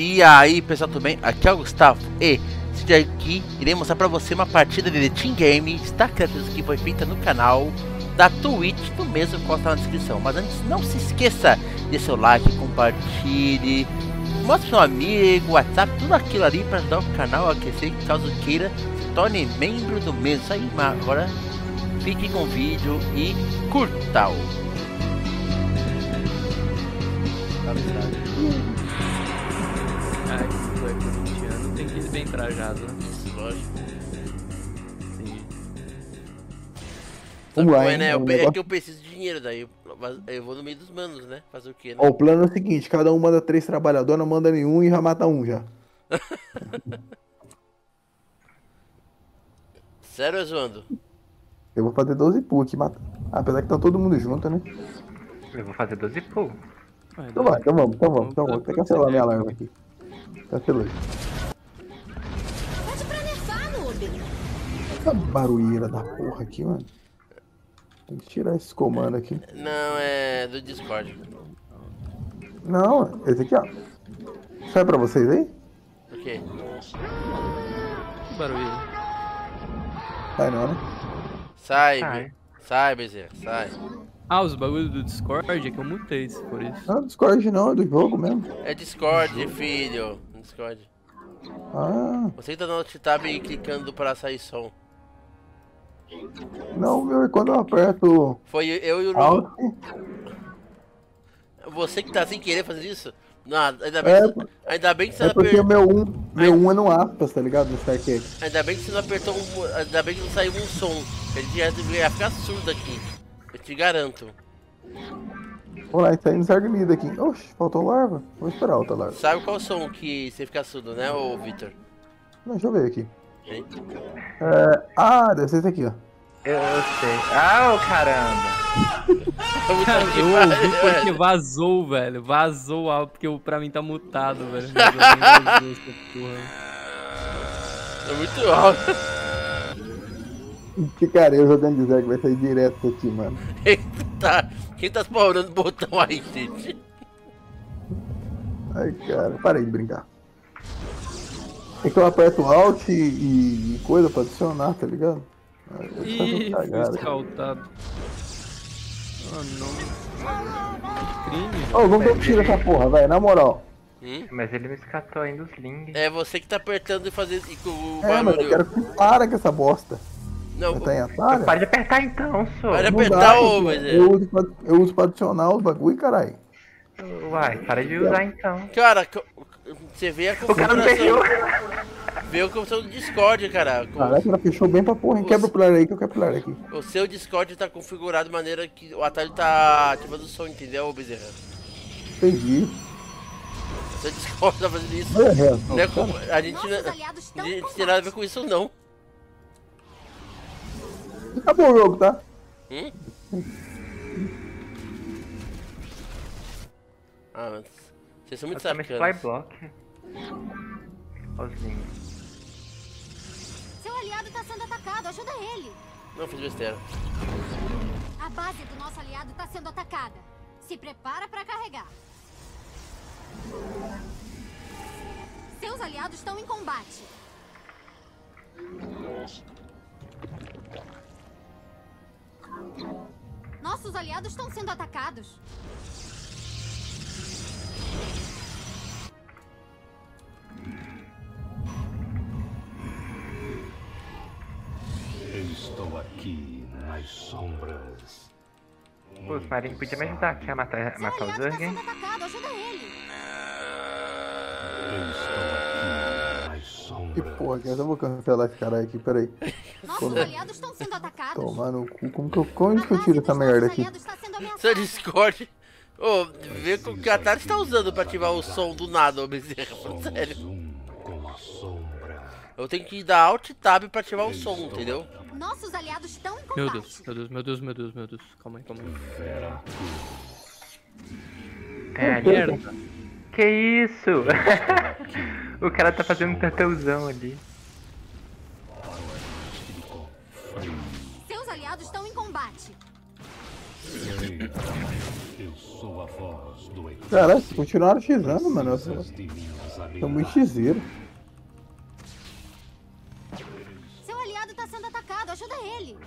E aí pessoal, tudo bem? Aqui é o Gustavo e esse aqui irei mostrar pra você uma partida de Team Game StarCraft que foi feita no canal da Twitch, do mesmo qual está na descrição. Mas antes, não se esqueça de seu like, compartilhe, mostre seu amigo, WhatsApp, tudo aquilo ali para ajudar o canal a aquecer, caso queira, se torne membro do mesmo. Isso aí, mas agora fique com o vídeo e curta-o. Ah, bem trajado, né? Isso, lógico. Sim. Vamos lá, é, hein? né? É Eu, um pe- é negócio- que eu preciso de dinheiro, daí eu, vou no meio dos manos, né? Fazer o quê, né? Ó, o plano é o seguinte, cada um manda três trabalhadores, não manda nenhum e já mata um já. Sério, é zoando? Eu vou fazer 12 pull aqui, mata. Apesar que tá todo mundo junto, né? Eu vou fazer 12 pull. Vai, Então vai, então vamos, então vamos, então Vamos. Tem que cancelar minha alarma aqui. Cancelou. Essa barulheira da porra aqui, mano. Tem que tirar esse comando aqui. Não, é do Discord. Não, esse aqui, ó. Sai pra vocês aí? Por quê? Que barulho. Sai não, né? Sai, Sai. Be- sai, Bezerra, sai. Ah, os bagulhos do Discord é que eu mutei, se for isso. Não, Discord não, é do jogo mesmo. É Discord, filho. Discord. Ah, Você que tá no alt tab e clicando para sair som. Não, meu, quando eu aperto Foi eu e o Alt. Você que tá sem querer fazer isso? Não, ainda bem, É, que, ainda bem que você é não porque apertou. meu 1, meu 1 é no aspas, tá ligado? No StarCast. Ainda bem que você não apertou um. Ainda bem que não saiu um som. A gente ia, ficar surdo aqui. Eu te garanto. Vamos lá, tá indo Sargnida aqui. Oxe, faltou larva. Vou esperar outra larva. Sabe qual som que você fica surdo, né, ô Victor? Não, deixa eu ver aqui. Hein? É... Ah, deve ser esse aqui, ó. Eu, eu sei. Ah, ô caramba! Que eu ouvi porque velho. vazou, velho. Vazou o áudio, porque o- pra mim tá mutado, velho. É muito alto. Que cara, eu jogando de Zerg vai sair direto aqui, mano. tá. Quem tá spawnando botão aí, gente? Ai, cara, parei de brincar. É que eu aperto Alt e, e coisa pra adicionar, tá ligado? Eu Ih, fui escaltado. Ah, não. Crime. Ô, vamos ver o tiro essa porra, velho, na moral. Hum? Mas ele me escatou ainda os links. É você que tá apertando e fazendo e com o É, mas eu barulho. quero que para com essa bosta. Não, Tá em atalho? Pode apertar então, sou. Para- Não apertar dá, o- eu, mas é. eu, uso pra, eu uso pra adicionar os bagulho, caralho. Uai, para de usar então. cara, você vê a O cara não fechou. configuração. Vê a configuração do Discord, cara. Com- Caraca, ela fechou bem pra porra, hein? Quebra o pilar aí que eu quero o pilar aqui. O seu Discord tá configurado de maneira que o atalho tá ativando o som, entendeu, Bezerra? Entendi. O seu Discord tá fazendo isso. A reação. Não é como- a gente Nossos não, aliados a gente não tem nada a ver com isso, não. Acabou o jogo, tá? Hum? Ah, mas vocês são muito também fly block. Olha os links. Seu aliado tá sendo atacado, ajuda ele. Não fiz besteira. A base do nosso aliado tá sendo atacada. Se prepara pra carregar. Seus aliados estão em combate. Nossos aliados estão sendo atacados. Estou aqui nas sombras. Pô, os marinhos podiam me ajudar aqui a matar, matar o Zerg, hein? Que porra, que eu vou cancelar esse cara aqui, peraí. Nossos aliados estão sendo atacados. Tomar no cu, como que eu, como que eu tiro essa merda aqui? tá Seu. Discord. Ô, vê o que a Tati tá usando pra ativar o som do nada, ô Bezerra. Sério. Somos um com a sombra. Eu tenho que dar Alt Tab pra ativar o som, entendeu? Nossos aliados estão em combate. Meu Deus, meu Deus, meu Deus, meu Deus, meu Deus. Calma aí, calma aí. Ali. Merda. Que isso? o cara tá fazendo um turtlezão ali. Seus aliados estão em combate. Eu sou a voz do eclipse. Caralho, vocês continuaram xizando, mano. Tô muito xizeiro. Sendo atacado, ajuda ele.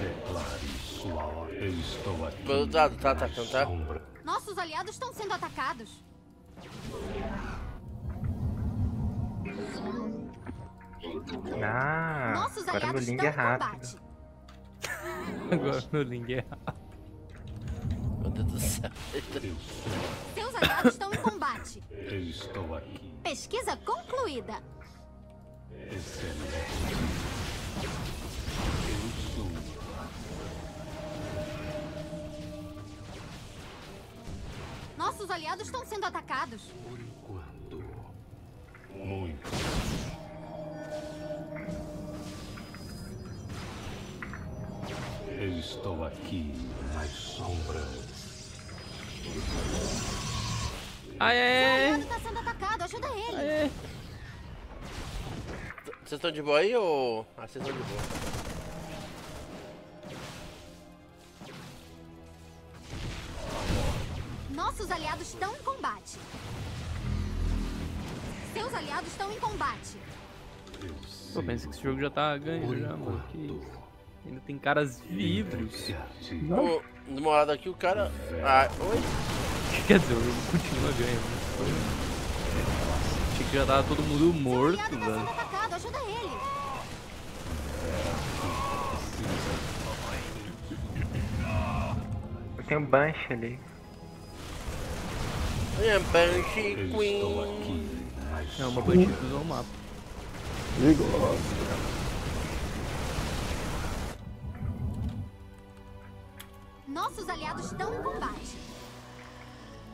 Declare sua ordem. Eu estou aqui. Meu dado tá atacando, tá? Nossos aliados estão sendo atacados. Ah, Nossos agora meu aliados link estão é em rápido. combate. Agora meu link é Meu Deus do céu. Seus aliados estão em combate. Eu estou aqui. Pesquisa concluída. Excelente. Eu sou. Nossos aliados estão sendo atacados. Por enquanto. Muito. Eu estou aqui nas sombras. Ai, ai, aliado tá sendo atacado, ajuda ele. ai. Vocês estão de boa aí ou. Ah, vocês estão de boa. Nossos aliados estão em combate. Seus aliados estão em combate. Eu Pô, pensa que esse jogo já tá ganhando por já, mano. Que isso. Ainda tem caras vivos. Ô, do meu lado aqui o cara. Ah, oi? Quer dizer, o jogo continua ganhando. Achei que já tava todo mundo morto, tá velho. Tenho um Banshee ali. É, Banshee Queen. É uma bandida do mapa. Ligou. Nossos aliados estão em combate.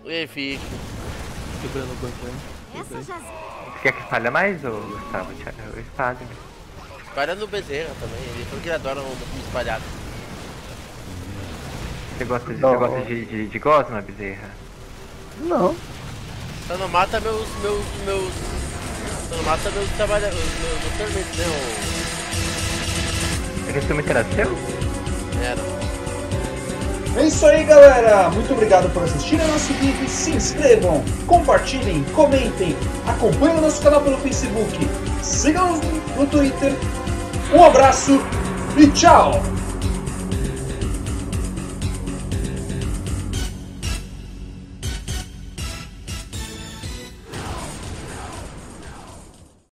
E fica. Quebrando o banco, né? Essa já. Você quer que falha mais, ô Gustavo? Eu espalho. Espalha no Bezerra também. Ele falou que ele adora um espalhado. Você gosta de, Não. você gosta de, de, de gosma, bezerra? Não. Só não mata meus. meus. meus. Só não mata meus trabalhadores. meus, meus serventes, né? Esse instrumento era seu? Era. É isso aí, galera. Muito obrigado por assistir a nosso vídeo. Se inscrevam, compartilhem, comentem, acompanhem o nosso canal pelo Facebook, sigam-nos no Twitter. Um abraço e tchau!